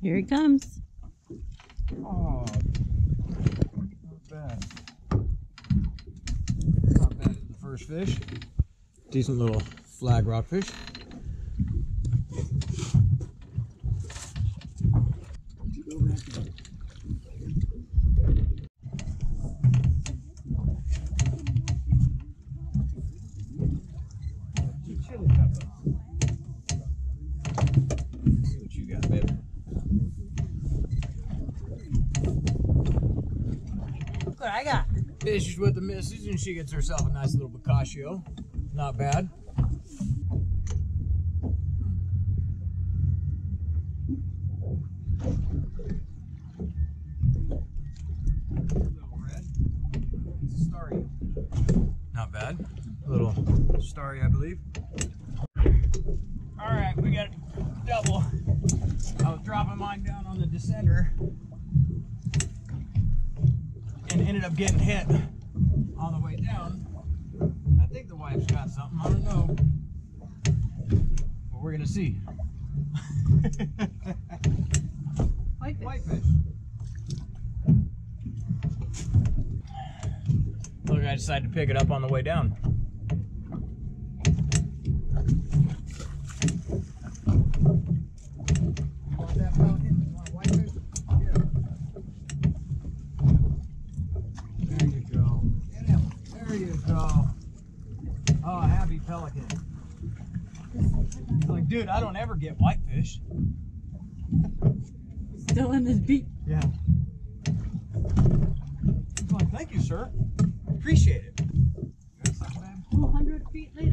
Here he comes. Oh, not bad. Not bad the first fish. Decent little flag rockfish. Go back in. Chili pepper. See what you got, babe. Look what I got. Fishes with the missus, and she gets herself a nice little Bocaccio. Not bad. Little red. Starry. Not bad. A little starry, I believe. All right, we got a double. I was dropping mine down on the descender up getting hit on the way down. I think the wife's got something. I don't know. But we're gonna see. Whitefish. Whitefish. Look, I decided to pick it up on the way down. You want that pelican? You want a whitefish? Get him. There you go. Get him. There you go. Oh, happy pelican. He's like, dude, I don't ever get whitefish. Still in this beat. Yeah. Thank you, sir. Appreciate it. Got something, babe? 200 feet later.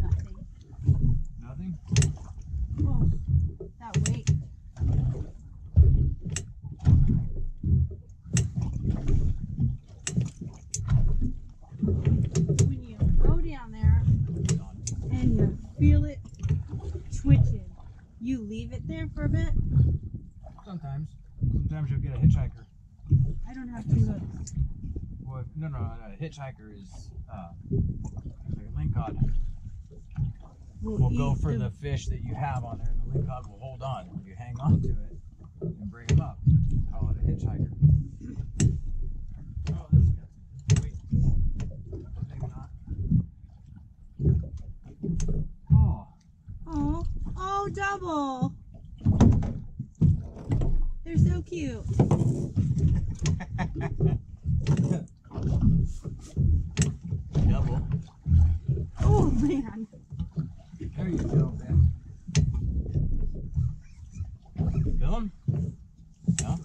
Nothing. Nothing? Oh, that weight. When you go down there and you feel it twitching, you there for a bit. Sometimes. Sometimes you'll get a hitchhiker. I don't have two hooks. Well, no, no, a hitchhiker is uh, like a lingcod. We'll, go for the- the fish that you have on there, and the lingcod will hold on. You hang on to it and bring him up. Call it a hitchhiker. Oh, this got wait. Maybe not. Oh, Oh, oh, double. So cute. double. Oh man. There you go. Feel him? Yeah.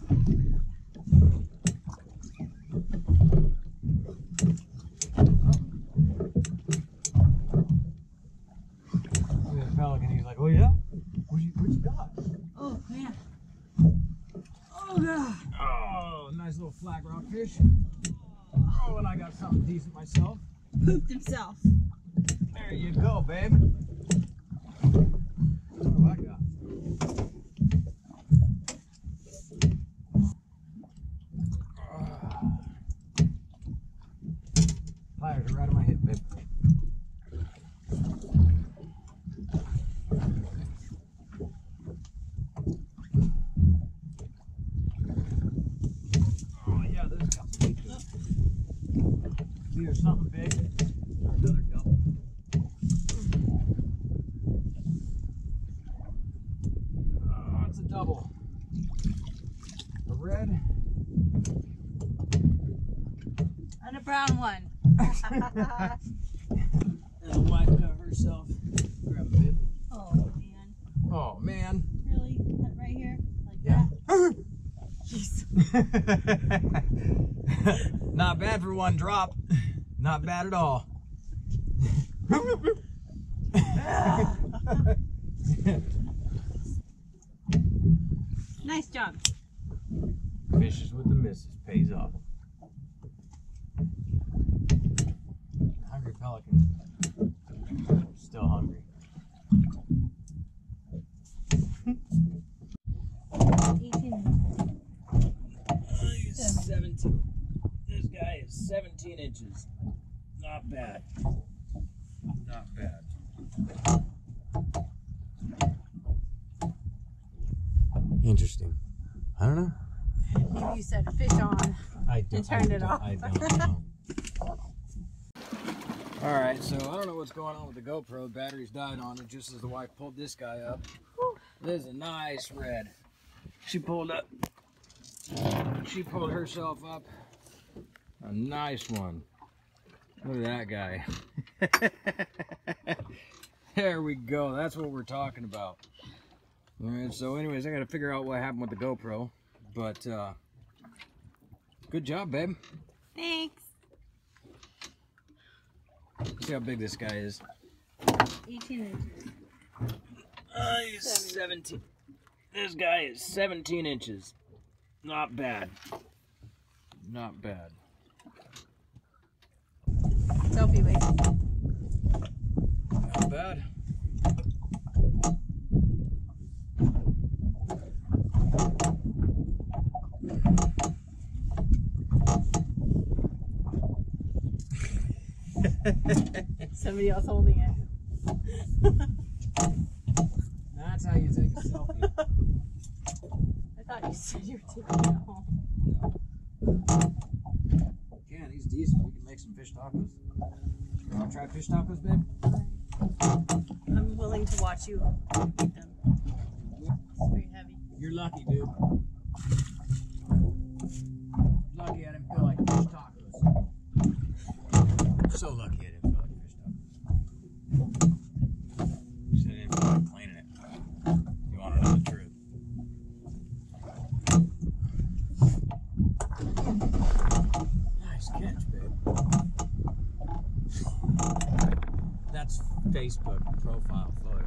Look at the pelican. He's like, oh yeah? What you, what you got? Oh man. Oh god. Oh, nice little flag rockfish. Oh, and I got something decent myself. Pooped himself. There you go, babe. What do I got? Pliers are right on my hip, babe. Oh yeah, this got some meat. Either something big another double. Oh, it's a double. A red. And a brown one. And the wife got herself. Grab a bib. Oh man. Oh man. Really? Right here? Like Yeah. that? Jeez. Not bad for one drop. Not bad at all. Nice job. Fishes with the missus pays off. Hungry pelican. Still hungry. 18. He's 17. This guy is 17 inches. Not bad. Not bad. Interesting. I don't know. Maybe you said fish on. I don't, And turned I it off. I don't know. All right, so I don't know what's going on with the GoPro. Batteries died on it just as the wife pulled this guy up. This is a nice red. She pulled up. She pulled herself up. A nice one. Look at that guy. there we go. That's what we're talking about. All right. So, anyways, I got to figure out what happened with the GoPro, but uh, good job, babe. Thanks. See how big this guy is. 18 inches. Uh, he's 17. This guy is 17 inches. Not bad. Not bad. Selfie wait. Not bad. Somebody else holding it. That's how you take a selfie. I thought you said you were taking it home. Can, he's decent. We can make some fish tacos. You want to try fish tacos, babe? I'm willing to watch you eat them. It's pretty heavy. You're lucky, dude. Lucky I didn't feel like fish tacos. So lucky I didn't feel like fish tacos. Just I didn't feel like cleaning it. You want to know the truth. Nice catch, babe. That's Facebook profile photo.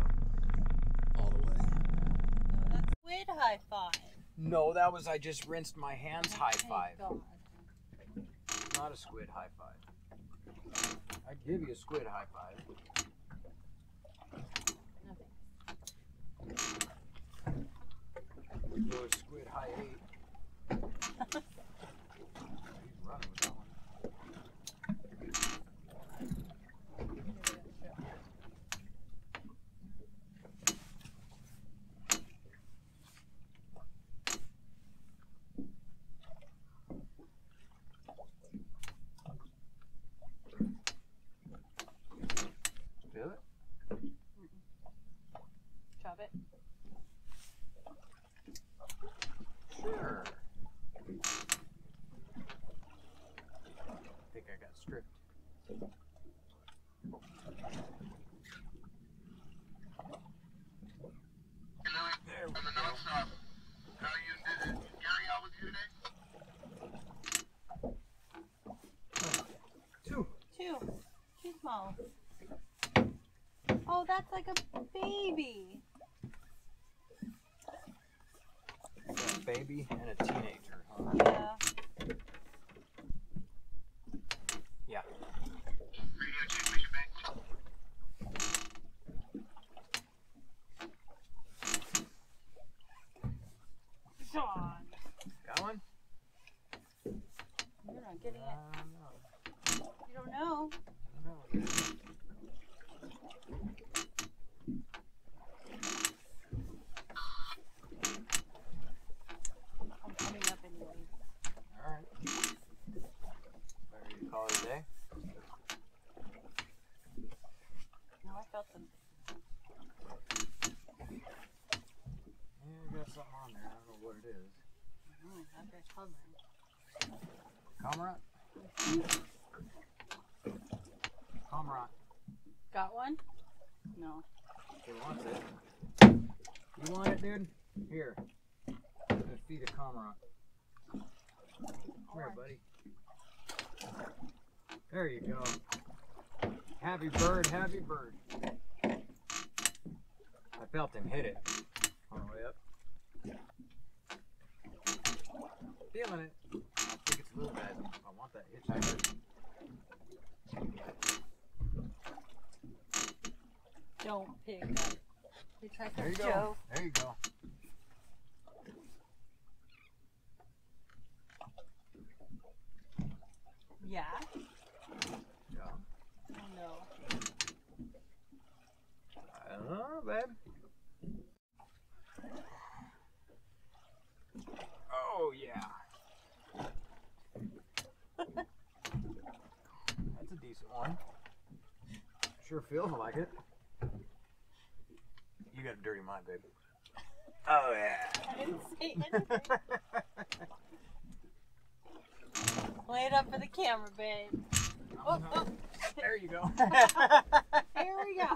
All the way. No, that's squid high five. No, that was I just rinsed my hands high oh five. God. Not a squid high five. I'd give you a squid high five. Nothing. A squid high eight. He's running with that one. Feel it? Chop it. Sure. I think I got stripped. There we go. How you did it? Gary out with you today? Two. Two. Too small. Oh, that's like a baby. A baby and a teenager, huh? Yeah. Yeah. Radio Chief Mission Sean. Got one? You're not getting it. Uh, no. You don't know. No. I'm coming up anyways. Alright. Ready to call it a day? No, I felt them. Yeah, I got something on there. I don't know what it is. I've got. Comrade? Comrade. Got one? No. He wants it. You want it, dude? Here. I'm gonna feed a comrade. Come here, buddy. There you go. Happy bird, happy bird. I felt him hit it on the way up. Feeling it. I think it's a little bad. I want that hitchhiker. Don't pick up. Hitchhiker There you go. Joe. There you go. Yeah? Yeah. Oh no. I don't know, babe. Oh yeah. That's a decent one. Sure feels like it. You got a dirty mind, baby. Oh yeah. I didn't say anything. Lay it up for the camera, babe. Uh-huh. Oh, oh. There you go. Here we go.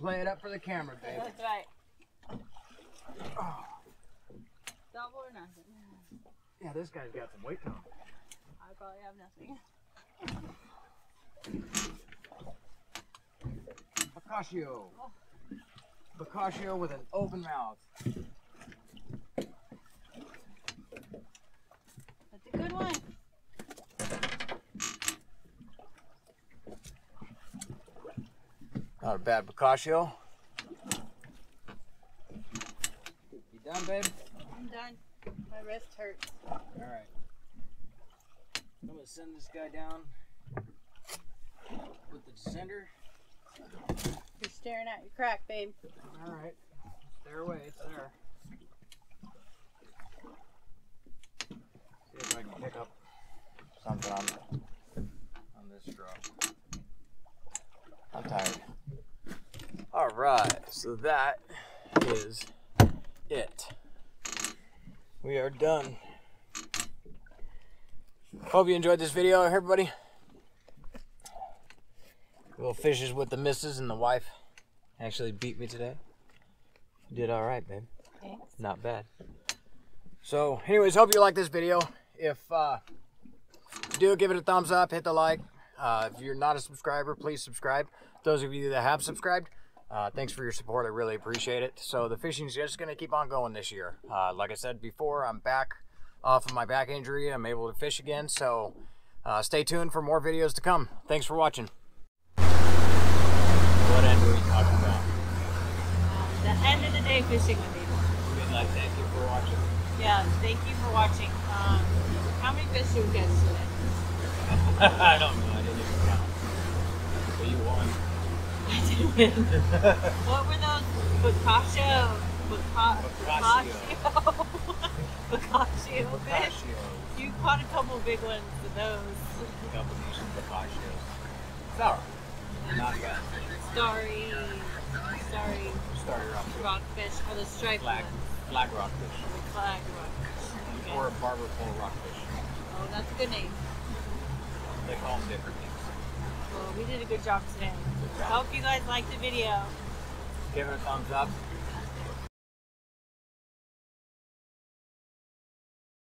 Play it up for the camera, babe. That's right. Oh. Double or nothing. Yeah, this guy's got some weight to him. I probably have nothing. Bocaccio. Bocaccio with an open mouth. That's a good one. Not a bad Bocaccio. You done, babe? I'm done. My wrist hurts. All right. I'm gonna send this guy down with the descender. You're staring at your crack, babe. All right. Stare away. It's there. See if I can pick up something on on this straw. I'm tired. All right. So that is it. We are done. Hope you enjoyed this video, everybody. Little fishes with the missus and the wife actually beat me today. Did all right, babe. Thanks. Not bad. So, anyways, hope you like this video. If uh, you do, give it a thumbs up, hit the like. Uh, if you're not a subscriber, please subscribe. Those of you that have subscribed, uh, thanks for your support. I really appreciate it. So the fishing's just going to keep on going this year. Uh, like I said before, I'm back off of my back injury. I'm able to fish again. So uh, stay tuned for more videos to come. Thanks for watching. What end are we talking about? The end of the day fishing with you. We'd like thank you for watching. Yeah, thank you for watching. Um, how many fish did we catch today? I don't know. I didn't even count. But you won. I did win. what were those? Bocaccio? Bocca- Bocaccio. Bocaccio. Fish? You caught a couple big ones with those. Couple Combination bocaccio. Sour. Not bad. Starry, starry Starry rockfish. rockfish or the striped Flag, ones. flag rockfish. Flag rockfish. Okay. Or a barber pole rockfish. Oh, that's a good name. They call them different things. Well, we did a good job today. Good job. Hope you guys liked the video. Give it a thumbs up.